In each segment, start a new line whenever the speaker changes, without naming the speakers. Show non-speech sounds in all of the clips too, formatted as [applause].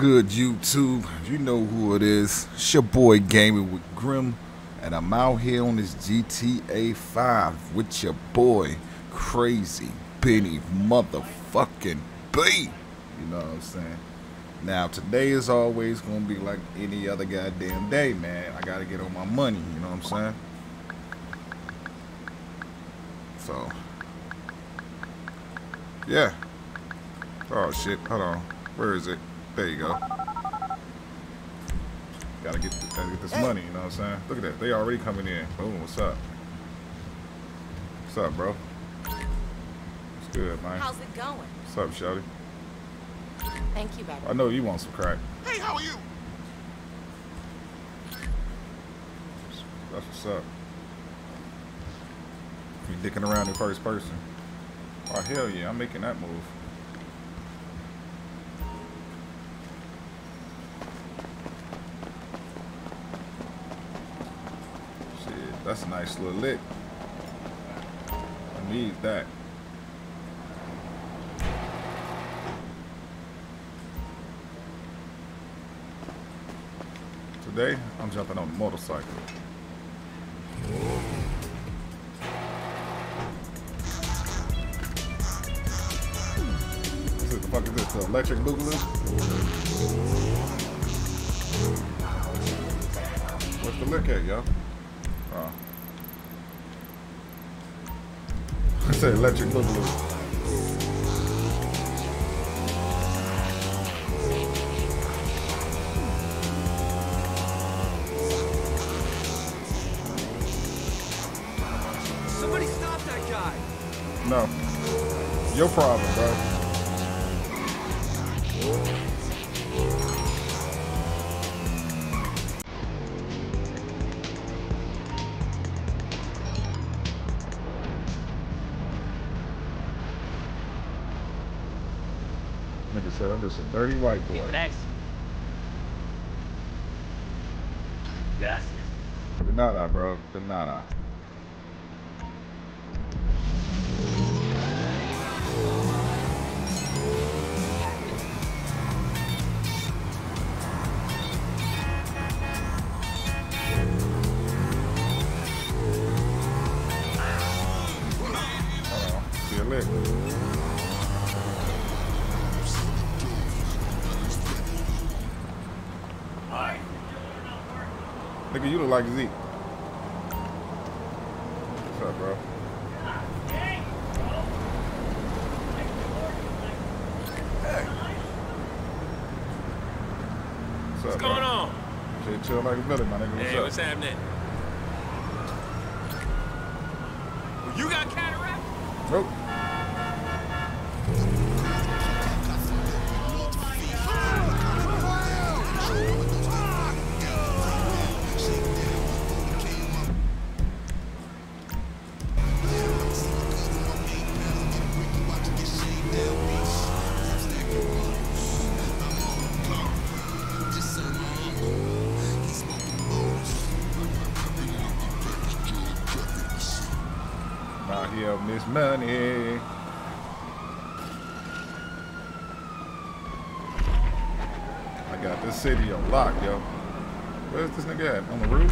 Good, YouTube? You know who it is. It's your boy Gaming with Grim, and I'm out here on this GTA 5 with your boy, Crazy Bennie Motherfucking B. You know what I'm saying? Now, today is always gonna be like any other goddamn day, man. I gotta get on my money, you know what I'm saying? So, yeah. Oh shit, hold on. Where is it? There you go. Gotta get, gotta get this money, you know what I'm saying? Look at that, they already coming in. Boom, what's up? What's up, bro? What's good, man?
How's it going?
What's up, Shawty?
Thank you, baby.
I know you want some crack.
Hey, how are you?
That's what's up. You dicking around in first person. Oh, hell yeah, I'm making that move. nice little lick. I need that. Today, I'm jumping on a motorcycle. Hmm. What the fuck is this, the electric boogaloo? What's the lick at, y'all? Uh. 100% electric boogaloo. No. Your problem, bro. Said I'm just a dirty white boy.
Next. Yes.
Banana, bro. Banana. Hold What's up, bro? What's up,
going
bro?
on?
Shit, chill like a villain, my nigga. What's
Hey,
up?
what's happening? You got cataract?
Nope. Got this city on lock, yo. Where's this nigga at? On the roof?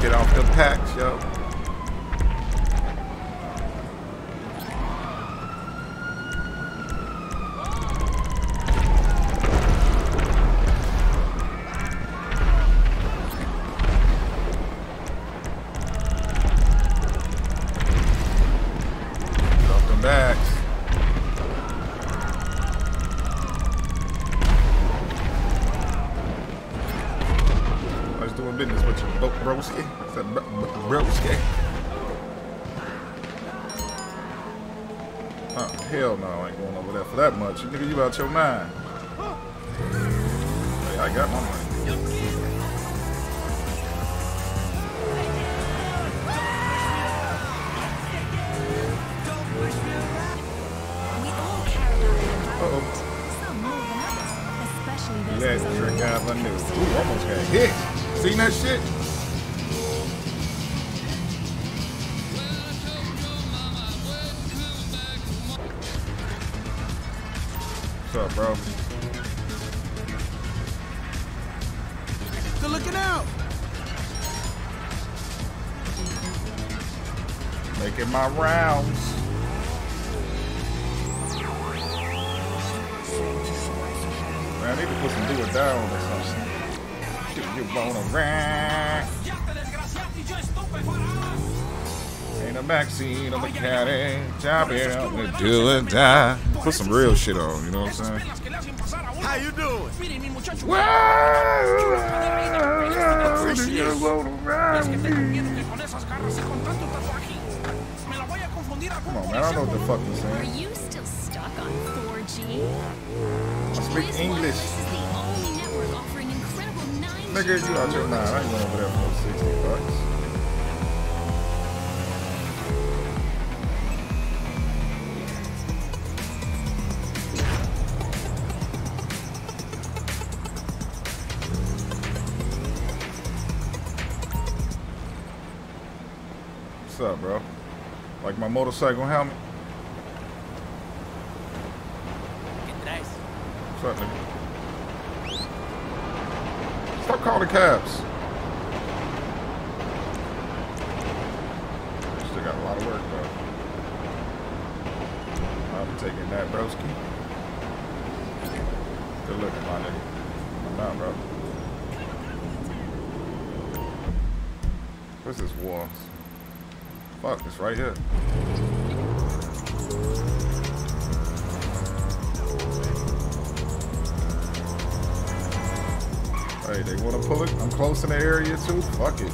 Get off the packs, yo. Bro- bro- Oh, hell no, I ain't going over there for that much. You nigga, you out your mind. Hey, I got my money.
We all care
Uh-oh.
environment. Some more than others, especially those
Let
with
Trick
a
Avenue. Ooh, almost got hit. Seen that shit? Bro?
Good looking out.
Making my rounds. Man, I need to put some do it down or something. If you wanna ride. Ain't a backseat on the caddy. Job to do it die. Put some real shit on, you know what I'm saying?
How you doing?
Come on, man. I don't know what the fuck you're saying.
Are you still stuck on 4G?
I speak English.
This is the only network offering incredible 9G.
Nigga, you out your mind. I ain't going over there for no 60 bucks. What's up, bro? Like my motorcycle helmet? What's up, nigga? Stop calling cabs. Still got a lot of work though. I'm taking that broski. Good looking, my nigga. I'm out, bro. What's this walls? Fuck, it's right here. Hey, they want to pull it? I'm close in the area too. Fuck it.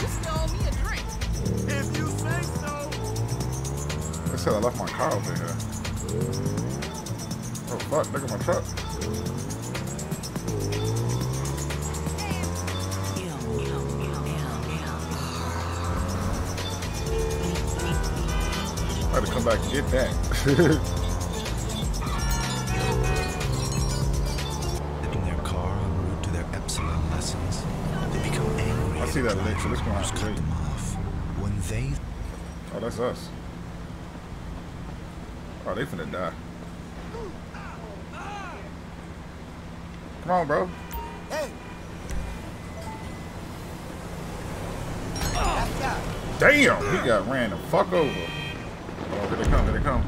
You stole me a drink. If you say so.
They said I left my car over here. Oh fuck, look at my truck. I had to come back and get that. [laughs]
in their car en route to their Epsilon lessons. They become angry.
I see that link, so this one
Drivers cut
great.
them off. When they
Oh, that's us. Oh, they finna die. Come on, bro.
Hey.
Damn, he got ran the fuck over. Here they come, here they come.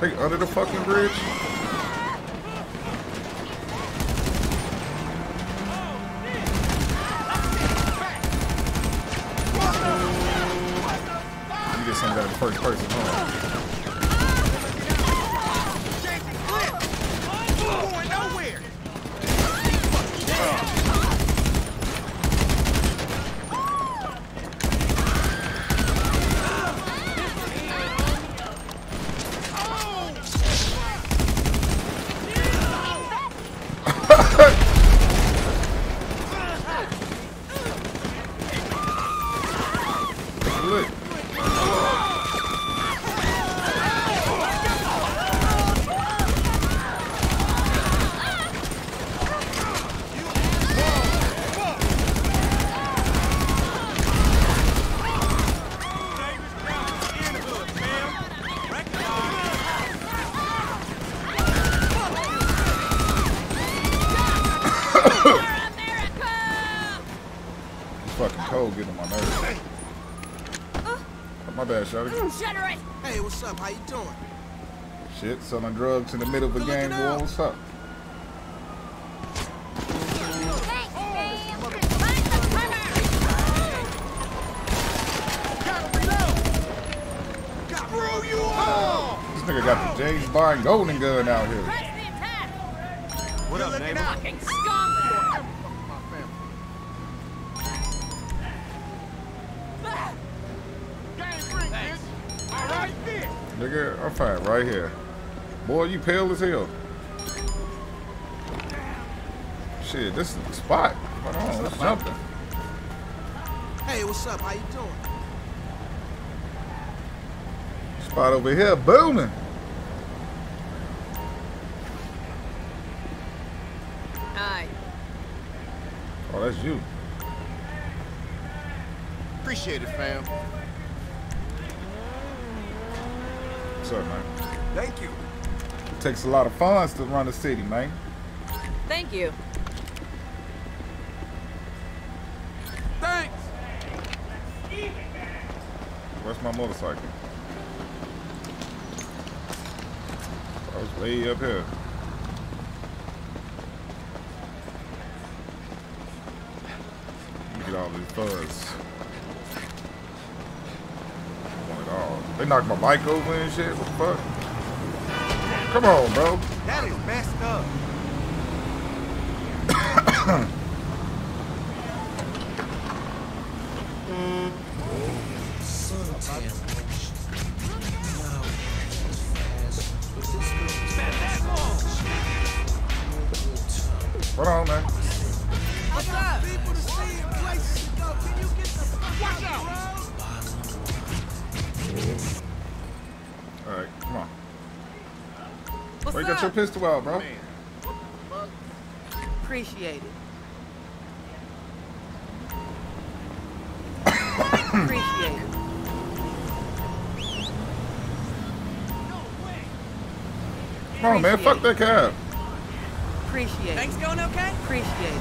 They under the fucking bridge? You get some of that first person, huh?
Going nowhere.
Look. It's fucking cold getting on my nerves. Oh, my bad, Shotty.
Generate!
Hey, what's up? How you doing?
Shit, selling drugs in the middle of a
Good
game
looking
war. What's up?
Screw.
This nigga got the James Bond golden gun out here.
What up, neighbor?
Nigga, I'm fine right here. Boy, you pale as hell. Shit, this is the spot. Hold on, let's jumping.
Hey, what's up? How you doing?
Spot over here, booming.
Aye.
Oh, that's you.
Appreciate it, fam.
What's up, man?
Thank you.
It takes a lot of funds to run a city, man.
Thank you.
Thanks.
Where's my motorcycle? I was way up here. You get all these fuzz. I want it all. They knocked my bike over and shit. What the fuck? Come on, bro.
That is messed up.
Hold on, man. Your pistol out, bro?
Appreciate it. Appreciate it.
Come on, man. Fuck that cab.
Appreciate it.
Things going okay?
Appreciate it.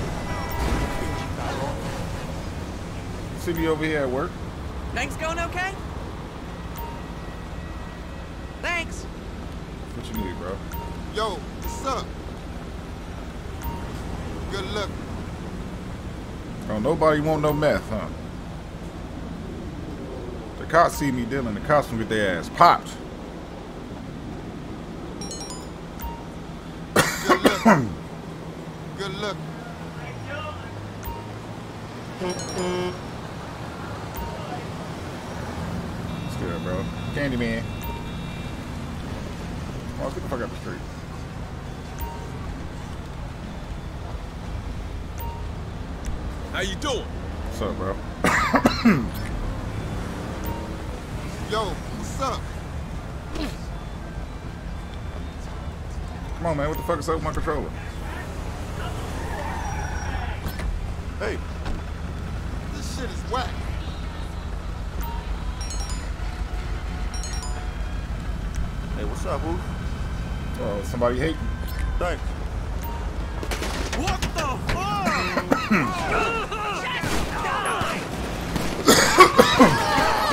See me over here at work.
Things going okay? Thanks.
What you need, bro?
Yo, what's up? Good luck.
Oh, nobody want no meth, huh? The cops see me dealing. The cops gonna get their ass popped.
You doing?
What's up, bro? [coughs]
Yo, what's up?
Come on, man. What the fuck is up with my controller?
Hey. This shit is whack. Hey, what's up, Boo?
Oh, somebody hating.
Thanks.
What the fuck? [coughs] [coughs]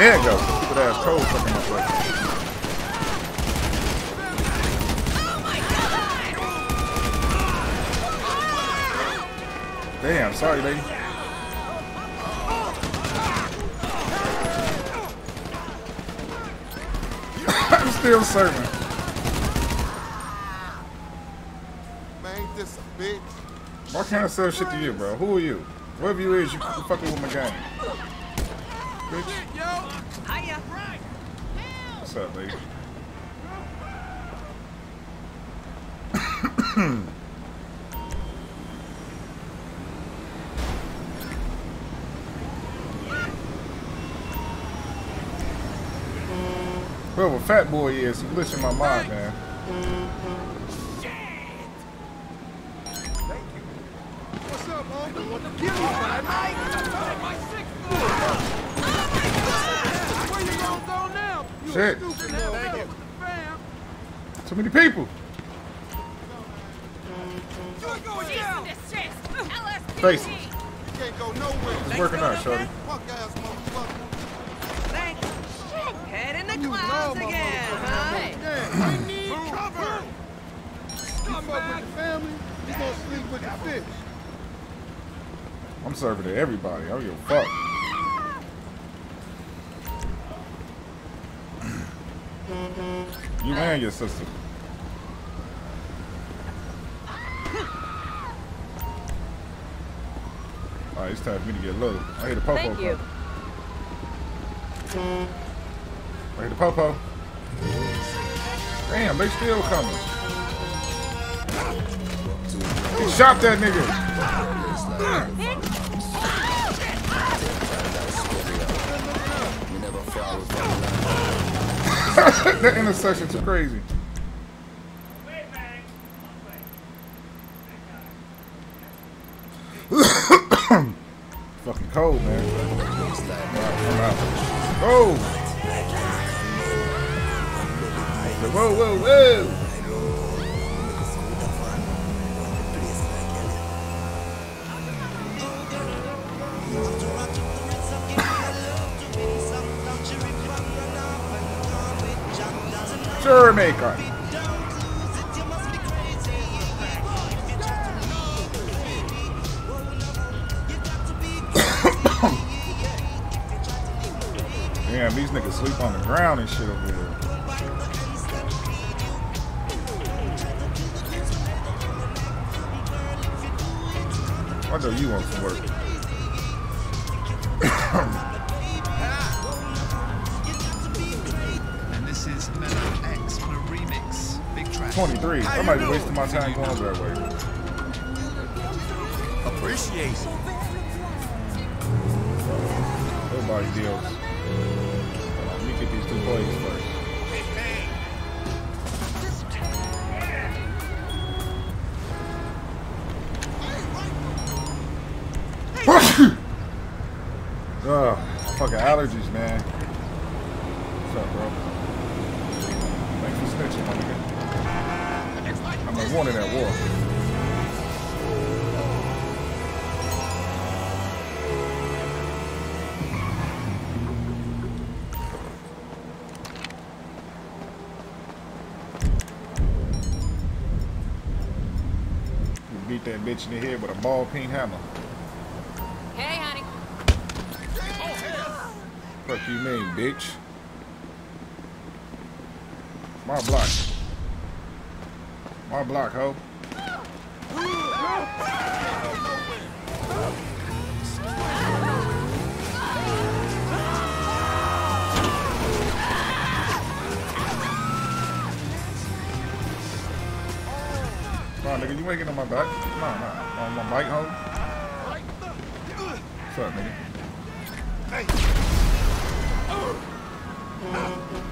There it goes. Stupid ass code fucking. Damn, sorry, lady. [coughs] I'm still serving.
Man, this a bitch?
Why can't I sell shit to you, bro? Who are you? Whoever you is, you you fucking with my game. Bitch,
Yo. Hiya.
what's up, lady? Whoever Fat Boy is, he glitching my mind, man.
What's up, homie? Want to
Give me five, Mike. My six Where you gonna go now? You
Shit. Too many people. Face it. It's working out, shorty.
Head in the clouds again, huh?
I need cover. With the family, you gonna sleep with the fish.
I'm serving to everybody. I don't give a fuck. You and your sister. Alright, it's time for me to get low. I hear the popo.
Thank you.
I hear the popo. Damn, they still coming. He shot that nigga. [laughs] that intersection too crazy. [coughs] Fucking cold, man. Oh! Whoa, whoa, whoa. Jamaica. [coughs] Damn, these niggas sleep on the ground and shit over here. What do you want from work? [coughs] [coughs] 23. I might be wasting my time going that way.
Appreciate it.
Everybody deals. Let me get these two plays first. That bitch in the head with a ball peen hammer.
Hey, honey.
Fuck you mean, bitch? My block. My block, ho. Nigga, you on my. Come on, nah. On my bike, ho. What's up, nigga? What's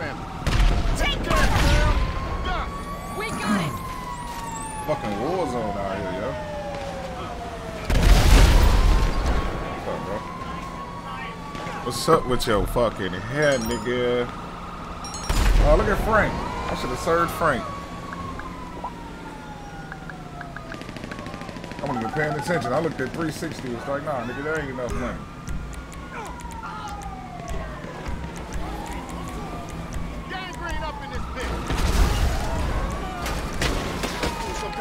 fuck with
my family.
We got it.
Fucking war zone out here, yo. What's up, bro? What's up with your fucking head, nigga? Oh, look at Frank. I should have served Frank. I wasn't even paying attention. I looked at 360. It's like, nah, nigga, there ain't enough money.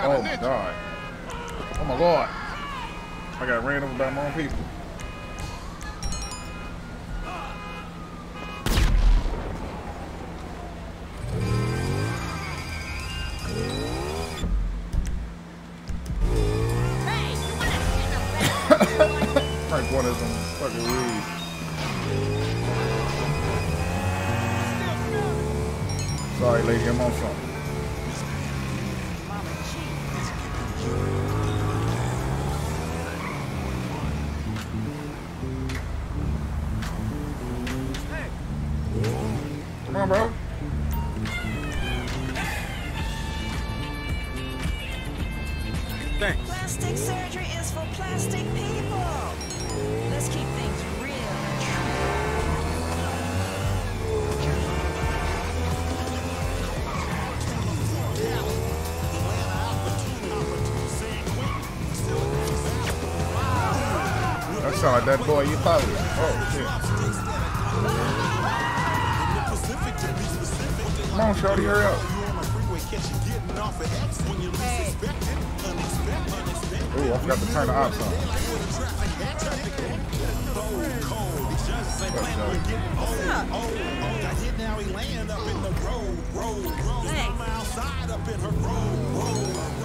Oh
of
my god. Oh my god. I got ran over by my own people.
Hey, you [coughs] wanna see the best?
Frank wanted some fucking weed. Sorry, lady, I'm on something.
Thanks.
Plastic surgery is for plastic people. Let's keep things real and true.
That sound like that boy you probably. Oh, shit. Come on, Shorty, hurry up. Ooh, I forgot to turn the ops on.
Music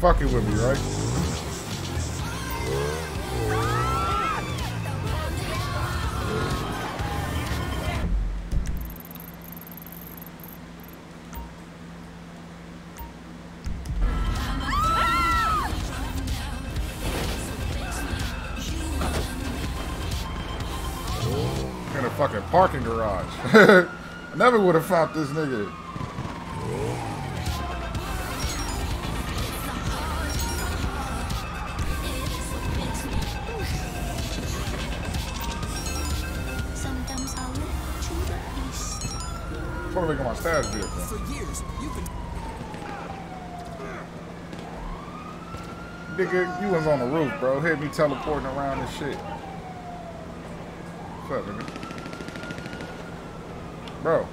Fucking with me, right? In a fucking parking garage. [laughs] I never would have found this nigga. Trying to look at my stash vehicle. Nigga, you was on the roof, bro. Had me teleporting around and shit. What's up, nigga? Bro.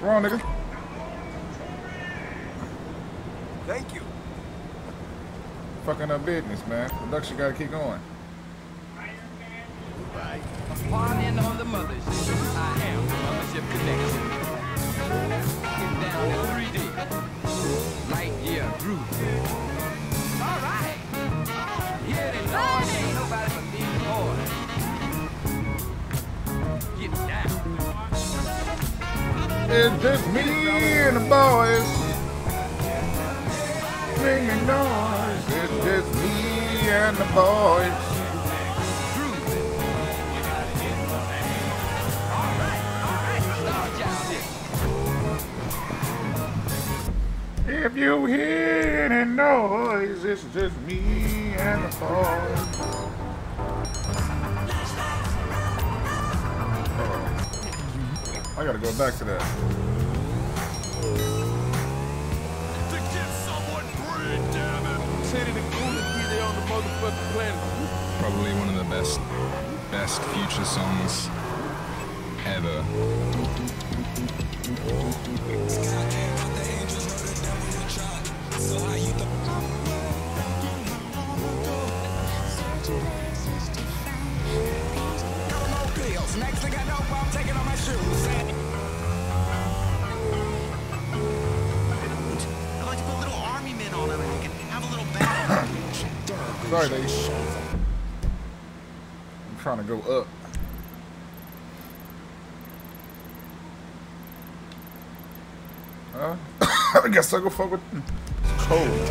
Wrong, nigga?
Thank you.
Fucking up business, man. Production gotta keep going.
Partying on the mothership. I am the mothership connection. Get down in 3D. Light year groove. All right. Hear the. Ain't nobody but these boys. Get down.
It's just me and the boys. Making noise. It's just me and the boys. If you hear any noise, it's just me and the boys. I gotta go back to that.
To get someone free, damn it.
City the coolest DJ on the motherfucking planet.
Probably one of the best, best future songs ever.
I'd like to put little army men on him and have a little battle.
Sorry, lady. I'm trying to go up. Huh? [coughs] I guess I'll go fuck with cold.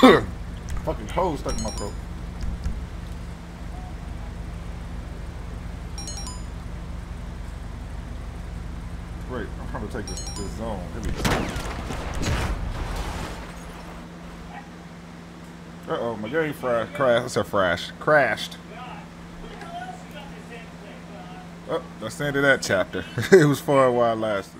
[coughs] Fucking cold stuck in my throat. Wait, I'm trying to take this, this zone. Here we go. Uh oh, my game fra- crashed. It's a crash. Crashed. Oh, that's the end of that chapter. [laughs] it was fun while it lasted.